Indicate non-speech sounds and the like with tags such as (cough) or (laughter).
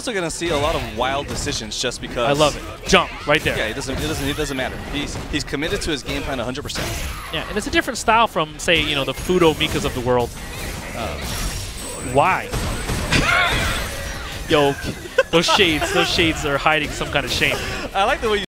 also going to see a lot of wild decisions just because. I love it. Jump right there. Yeah, it doesn't. It doesn't. It doesn't matter. He's he's committed to his game plan 100. percent Yeah, and it's a different style from, say, you know, the Fuudo Mikas of the world. Uh, why? (laughs) Yo, those shades, those shades are hiding some kind of shame. I like the way you.